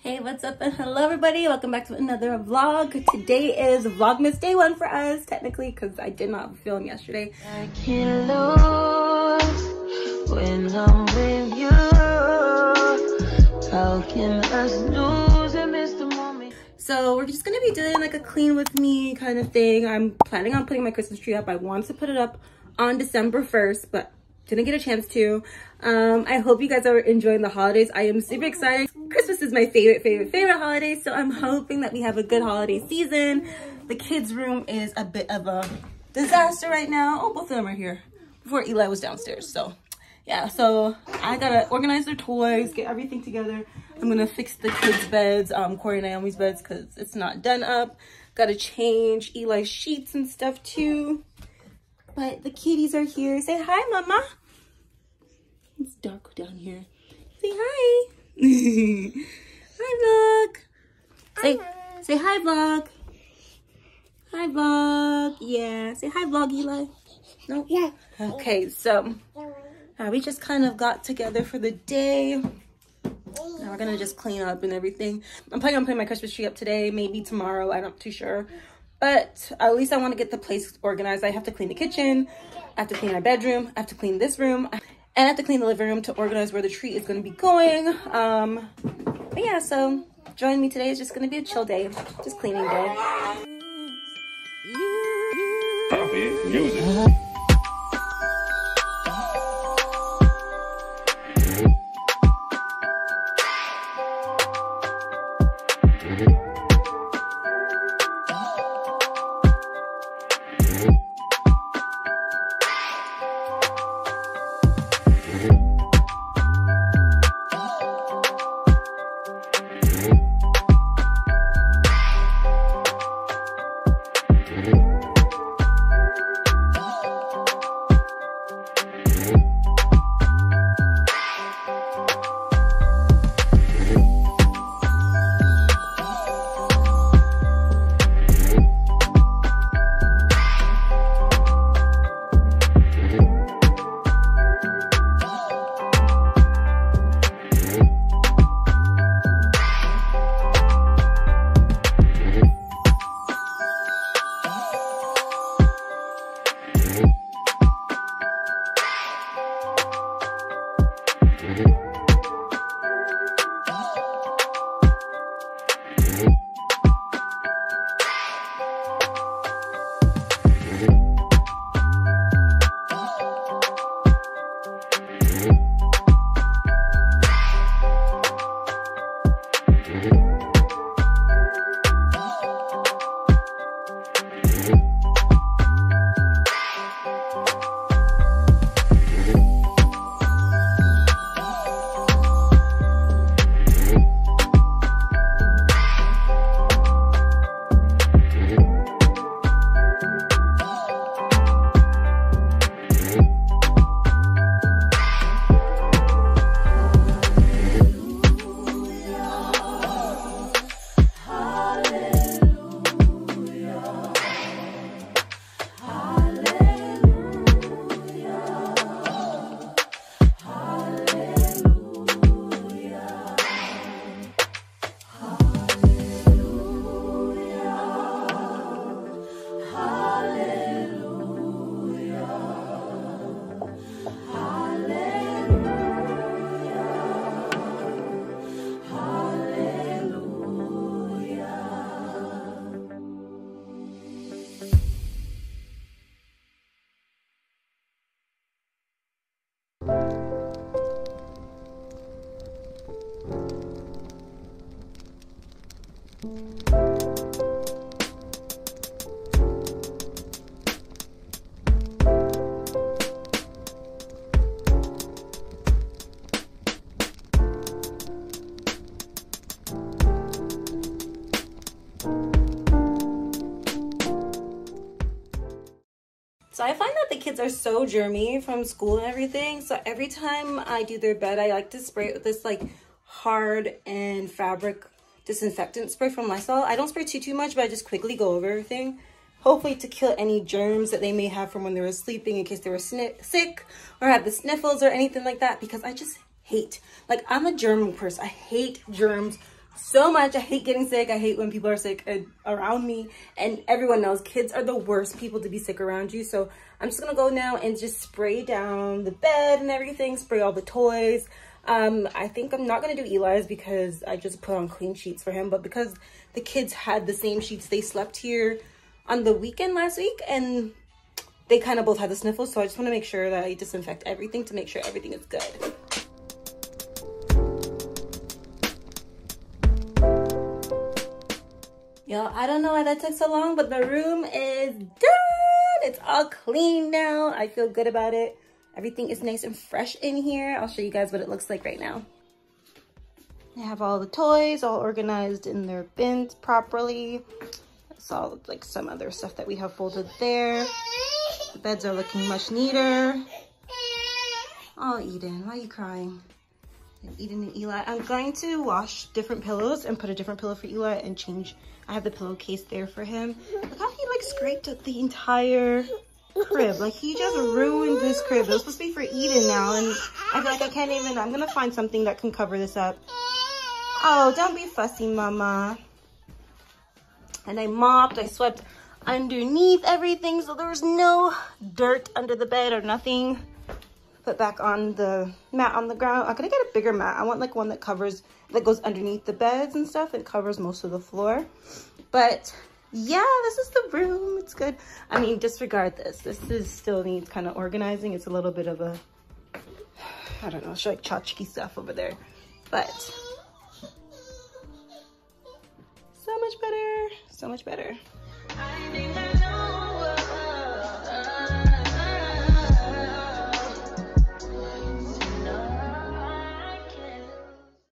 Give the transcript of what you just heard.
Hey, what's up and hello everybody. Welcome back to another vlog. Today is Vlogmas day one for us, technically, because I did not film yesterday. I can't lose when I'm with you. How can us lose and miss the moment? So we're just gonna be doing like a clean with me kind of thing. I'm planning on putting my Christmas tree up. I want to put it up on December 1st, but didn't get a chance to. Um, I hope you guys are enjoying the holidays. I am super excited. Christmas is my favorite, favorite, favorite holiday. So I'm hoping that we have a good holiday season. The kids' room is a bit of a disaster right now. Oh, both of them are here before Eli was downstairs. So yeah, so I gotta organize their toys, get everything together. I'm gonna fix the kids' beds, um, Corey and Naomi's beds, because it's not done up. Gotta change Eli's sheets and stuff too. But the kitties are here. Say hi, mama. It's dark down here. Say hi. hi, vlog. Say, say hi, vlog. Hi, vlog. Yeah. Say hi, vlog, Eli. No? Yeah. Okay, so uh, we just kind of got together for the day. Now we're gonna just clean up and everything. I'm planning on putting my Christmas tree up today, maybe tomorrow. I'm not too sure. But at least I want to get the place organized. I have to clean the kitchen. I have to clean my bedroom. I have to clean this room. And I have to clean the living room to organize where the tree is going to be going. Um, but yeah, so join me today. It's just going to be a chill day. Just cleaning day. Copy music. Música So I find that the kids are so germy from school and everything. So every time I do their bed, I like to spray it with this like hard and fabric disinfectant spray from Lysol. I don't spray too, too much, but I just quickly go over everything. Hopefully to kill any germs that they may have from when they were sleeping in case they were sick or had the sniffles or anything like that because I just hate, like I'm a germ person. I hate germs so much. I hate getting sick. I hate when people are sick uh, around me. And everyone knows kids are the worst people to be sick around you. So I'm just gonna go now and just spray down the bed and everything, spray all the toys. Um, I think I'm not gonna do Eli's because I just put on clean sheets for him, but because the kids had the same sheets, they slept here on the weekend last week and they kind of both had the sniffles. So I just wanna make sure that I disinfect everything to make sure everything is good. Y'all, I don't know why that took so long, but the room is done. It's all clean now. I feel good about it. Everything is nice and fresh in here. I'll show you guys what it looks like right now. I have all the toys all organized in their bins properly. That's like some other stuff that we have folded there. The beds are looking much neater. Oh, Eden, why are you crying? Eden and Eli. I'm going to wash different pillows and put a different pillow for Eli and change. I have the pillowcase there for him. Look how he like scraped up the entire crib. Like he just ruined this crib. It was supposed to be for Eden now and I feel like I can't even, I'm gonna find something that can cover this up. Oh, don't be fussy, mama. And I mopped, I swept underneath everything so there was no dirt under the bed or nothing. Put back on the mat on the ground. I'm gonna get a bigger mat. I want like one that covers, that goes underneath the beds and stuff. It covers most of the floor. But yeah, this is the room. It's good. I mean, disregard this. This is still needs kind of organizing. It's a little bit of a, I don't know, it's like tchotchke stuff over there. But so much better, so much better.